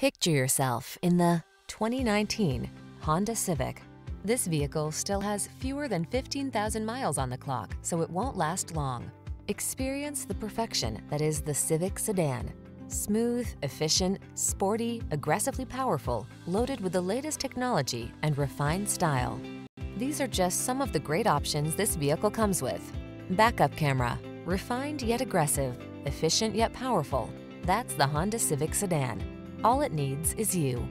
Picture yourself in the 2019 Honda Civic. This vehicle still has fewer than 15,000 miles on the clock, so it won't last long. Experience the perfection that is the Civic sedan. Smooth, efficient, sporty, aggressively powerful, loaded with the latest technology and refined style. These are just some of the great options this vehicle comes with. Backup camera, refined yet aggressive, efficient yet powerful. That's the Honda Civic sedan. All it needs is you.